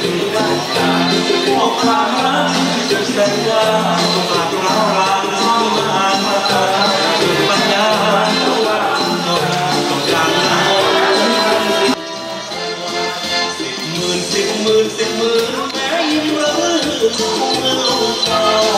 ของความรักจะสัญญาต้งหลักเาลาน้องาอ่านมาถึงปัาตัวต้องต้องการนสิบหมื่นสิบหมื่นสิบหมื่นแม้ยิ้มระลื่นคงน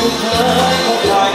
Oh, my God.